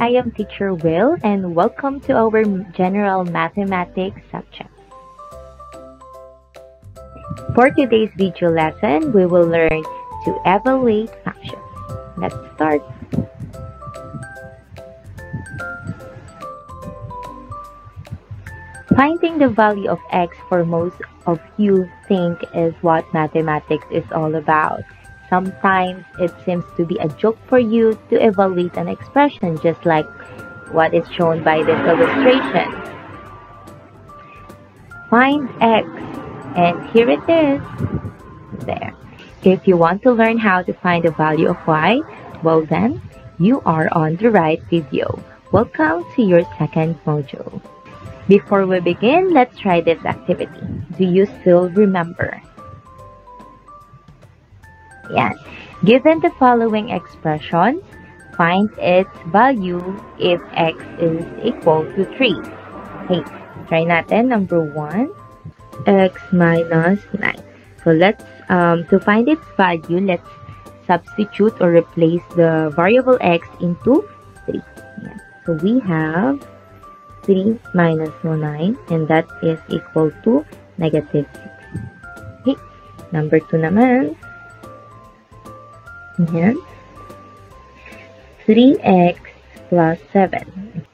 I am Teacher Will and welcome to our General Mathematics subject. For today's video lesson, we will learn to evaluate functions. Let's start. Finding the value of x for most of you think is what mathematics is all about. Sometimes it seems to be a joke for you to evaluate an expression just like what is shown by this illustration. Find x and here it is. There. If you want to learn how to find the value of y, well then, you are on the right video. Welcome to your second module. Before we begin, let's try this activity. Do you still remember? Given the following expressions, find its value if x is equal to 3. Okay, try natin. Number 1, x minus 9. So let's, um, to find its value, let's substitute or replace the variable x into 3. Yeah. So we have 3 minus 9 and that is equal to negative 6. Okay, number 2 naman. Ayan. 3x plus 7.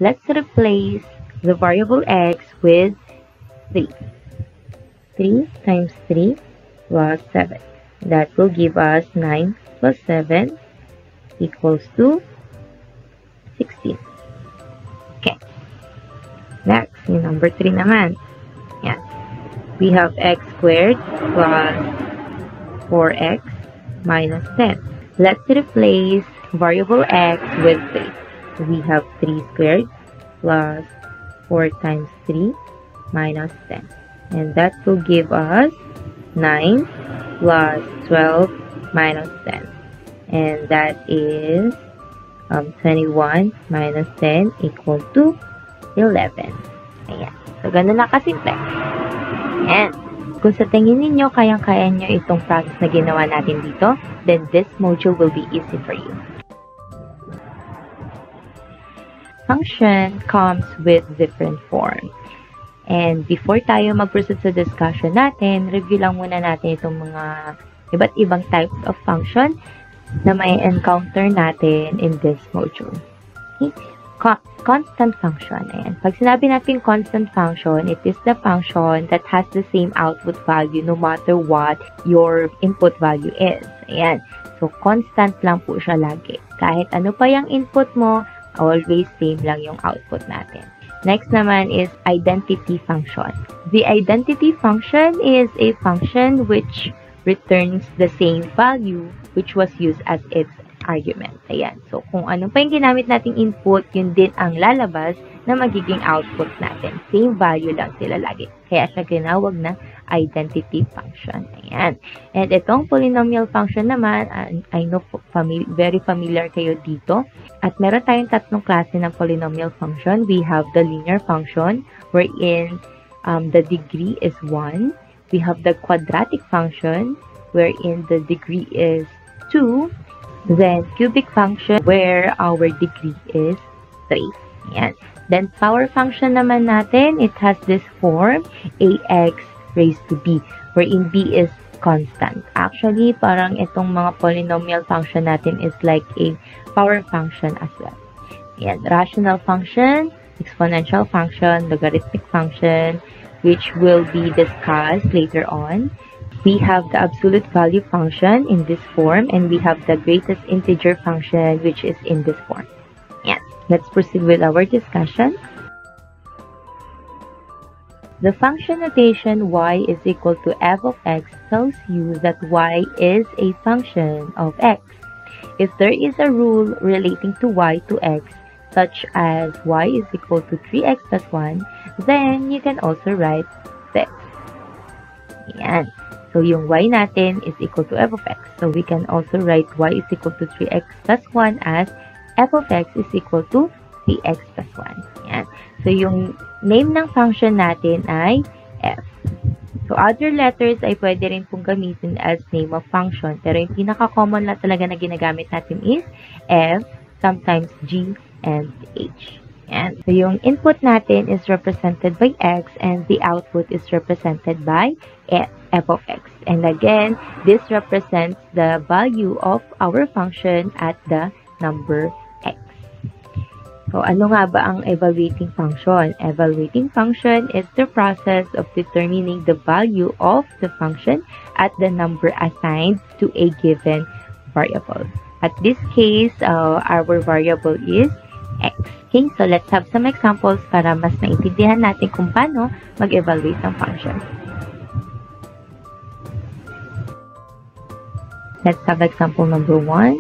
Let's replace the variable x with 3. 3 times 3 plus 7. That will give us 9 plus 7 equals to 16. Okay. Next, yung number 3 naman. Yan. We have x squared plus 4x minus 10. Let's replace variable x with 3. We have 3 squared plus 4 times 3 minus 10. And that will give us 9 plus 12 minus 10. And that is um, 21 minus 10 equal to 11. Ayan. So, ganun na kasimple. Kung sa tingin ninyo kayang-kaya nyo itong process na ginawa natin dito, then this module will be easy for you. Function comes with different forms. And before tayo mag-proceed sa discussion natin, review lang muna natin itong mga iba't ibang types of function na may encounter natin in this module. Okay? Constant function. Ayan. Pag sinabi natin constant function, it is the function that has the same output value no matter what your input value is. Ayan. So, constant lang po siya lagi. Kahit ano pa yung input mo, always same lang yung output natin. Next naman is identity function. The identity function is a function which returns the same value which was used as its argument. Ayan. So, kung ano pa yung ginamit nating input, yun din ang lalabas na magiging output natin. Same value lang sila lagi. Kaya siya ginawag na identity function. Ayan. And itong polynomial function naman, I know fami very familiar kayo dito. At meron tayong tatlong klase ng polynomial function. We have the linear function, wherein um, the degree is 1. We have the quadratic function, wherein the degree is 2. Then, cubic function where our degree is 3. Yan. Then, power function naman natin, it has this form, ax raised to b, wherein b is constant. Actually, parang itong mga polynomial function natin is like a power function as well. Yan. Rational function, exponential function, logarithmic function, which will be discussed later on we have the absolute value function in this form and we have the greatest integer function which is in this form. Yes, let's proceed with our discussion. The function notation y is equal to f of x tells you that y is a function of x. If there is a rule relating to y to x, such as y is equal to 3x plus 1, then you can also write this. Yan. So, yung y natin is equal to f of x. So, we can also write y is equal to 3x plus 1 as f of x is equal to 3x plus 1. Yan. So, yung name ng function natin ay f. So, other letters ay pwede rin pong gamitin as name of function. Pero yung pinaka-common na talaga na ginagamit natin is f, sometimes g, and h. And so yung input natin is represented by x and the output is represented by f of x. And again, this represents the value of our function at the number x. So ano nga ba ang evaluating function? Evaluating function is the process of determining the value of the function at the number assigned to a given variable. At this case, uh, our variable is x. Okay, so let's have some examples para mas maintindihan natin kung paano mag-evaluate ng function. Let's have example number 1.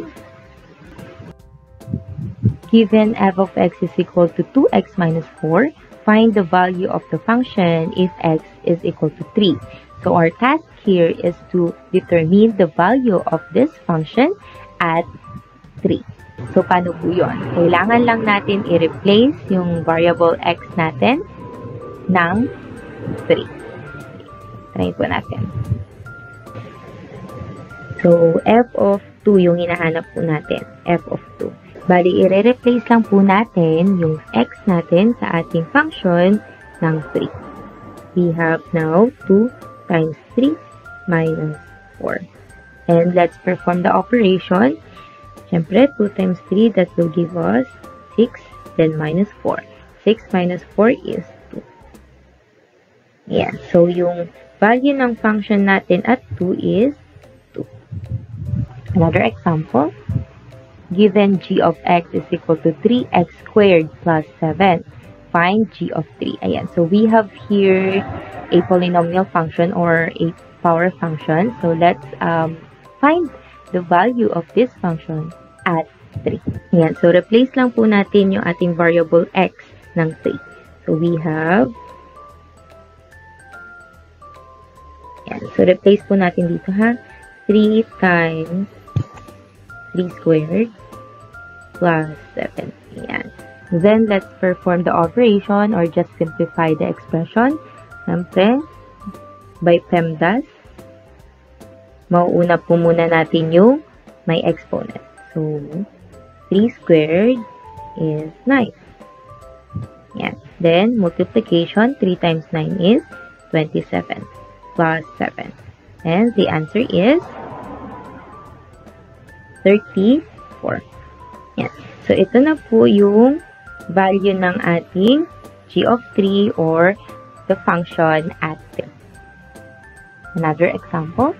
Given f of x is equal to 2x minus 4, find the value of the function if x is equal to 3. So our task here is to determine the value of this function at 3. So, paano po yun? Kailangan lang natin i-replace yung variable x natin ng 3. Try po natin. So, f of 2 yung hinahanap po natin. f of 2. Bali, i-replace lang po natin yung x natin sa ating function ng 3. We have now 2 times 3 minus 4. And let's perform the operation. Siyempre, 2 times 3, that will give us 6, then minus 4. 6 minus 4 is 2. Ayan. So, yung value ng function natin at 2 is 2. Another example. Given g of x is equal to 3x squared plus 7. Find g of 3. Ayan. So, we have here a polynomial function or a power function. So, let's um, find the value of this function at 3. Ayan. So, replace lang po natin yung ating variable x ng 3. So, we have Ayan. So, replace po natin dito ha. 3 times 3 squared plus 7. Ayan. Then, let's perform the operation or just simplify the expression. Siyempre, by PEMDAS, mauuna po muna natin yung may exponent. So, 3 squared is 9. Yan. Then, multiplication, 3 times 9 is 27 plus 7. And the answer is 34. Yan. So, ito na po yung value ng ating g of 3 or the function at 3. Another example.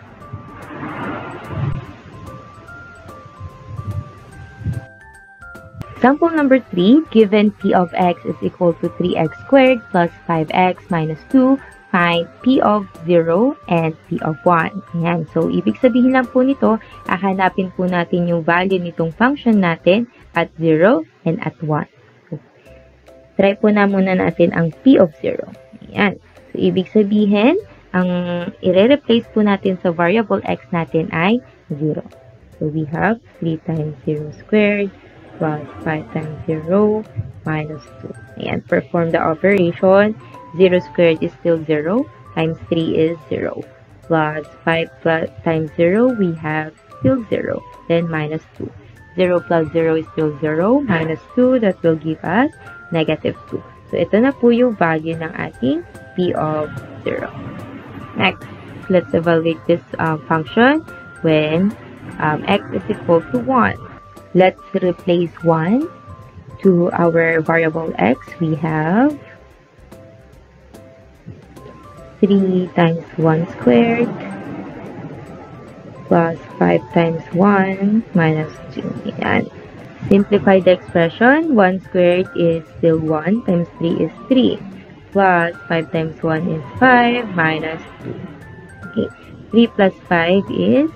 Example number 3, given p of x is equal to 3x squared plus 5x minus 2, find p of 0 and p of 1. Ayan. So, ibig sabihin lang po nito, hahanapin po natin yung value nitong function natin at 0 and at 1. So, try po na muna natin ang p of 0. Ayan. So, ibig sabihin, ang i-replace po natin sa variable x natin ay 0. So, we have 3 times 0 squared plus 5 times 0 minus 2. Ayan, perform the operation. 0 squared is still 0 times 3 is 0 plus 5 plus times 0 we have still 0 then minus 2 0 plus 0 is still 0 minus 2 that will give us negative 2 so ito na po yung value ng ating p of 0 next let's evaluate this um, function when um, x is equal to 1 let's replace 1 to our variable x we have 3 times 1 squared plus 5 times 1 minus 2. And Simplify the expression. 1 squared is still 1 times 3 is 3 plus 5 times 1 is 5 minus 2. Okay. 3 plus 5 is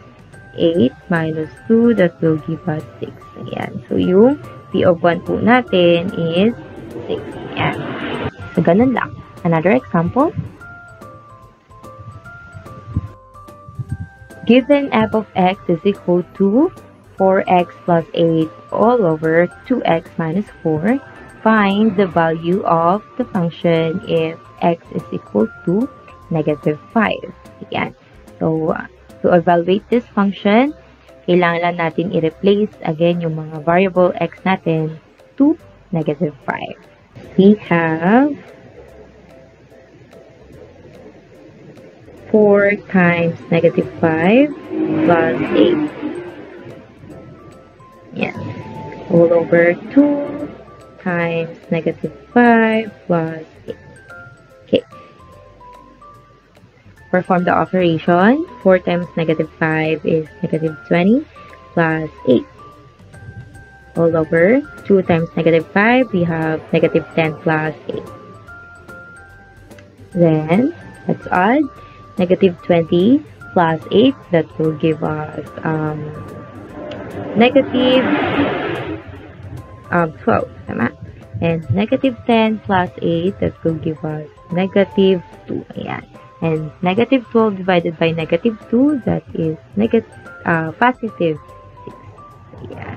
8 minus 2 that will give us 6. Ayan. So, yung P of 1 po natin is 6. Ayan. So, ganun lang. Another example. Given f of x is equal to 4x plus 8 all over 2x minus 4, find the value of the function if x is equal to negative 5. Ayan. So, uh, to evaluate this function, kailangan lang natin i-replace again yung mga variable x natin to negative 5. We have 4 times negative 5 plus 8. Yes. All over 2 times negative 5 plus Perform the operation. 4 times negative 5 is negative 20 plus 8. All over 2 times negative 5, we have negative 10 plus 8. Then, let's add negative 20 plus 8. That will give us um, negative um, 12. Tama? And negative 10 plus 8, that will give us negative 2. Ayan. And negative 12 divided by negative 2, that is negative, uh, positive 6. Ayan.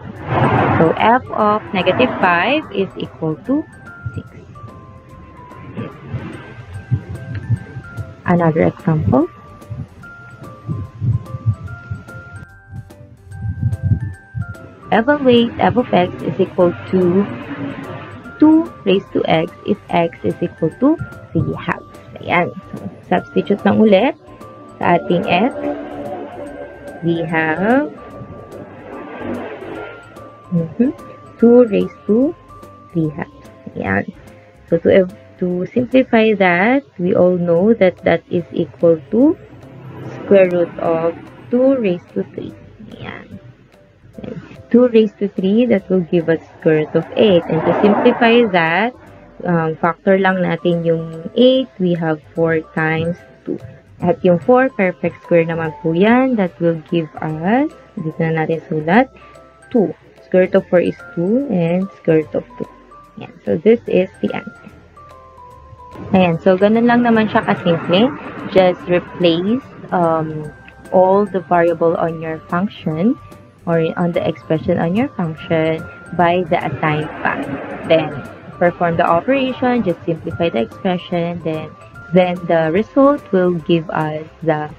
So, f of negative 5 is equal to 6. Another example. Evaluate f of x is equal to 2 raised to x if x is equal to 3 halves. Ayan. Substitute lang ulit sa ating x. We have mm -hmm, 2 raised to 3 halves. Ayan. So, to, to simplify that, we all know that that is equal to square root of 2 raised to 3. Ayan. 2 raised to 3, that will give us square root of 8. And to simplify that, um, factor lang natin yung 8, we have 4 times 2. At yung 4, perfect square naman po yan. That will give us, dito na natin sulat, 2. Square root of 4 is 2 and square root of 2. Yan. So, this is the answer. Ayan. So, ganun lang naman siya kasimple. Just replace um, all the variable on your function or on the expression on your function by the assigned path. Then, perform the operation, just simplify the expression, then, then the result will give us the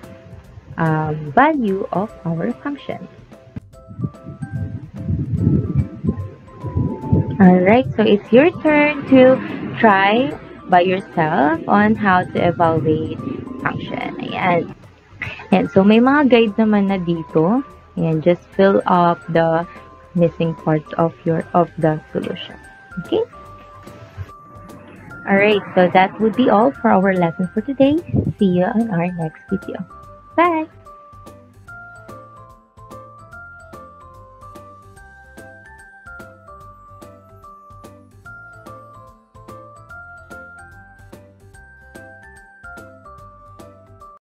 um, value of our function. Alright, so it's your turn to try by yourself on how to evaluate function. Ayan. Ayan. So, may mga guide naman na dito and just fill up the missing parts of your of the solution okay all right so that would be all for our lesson for today. See you on our next video. Bye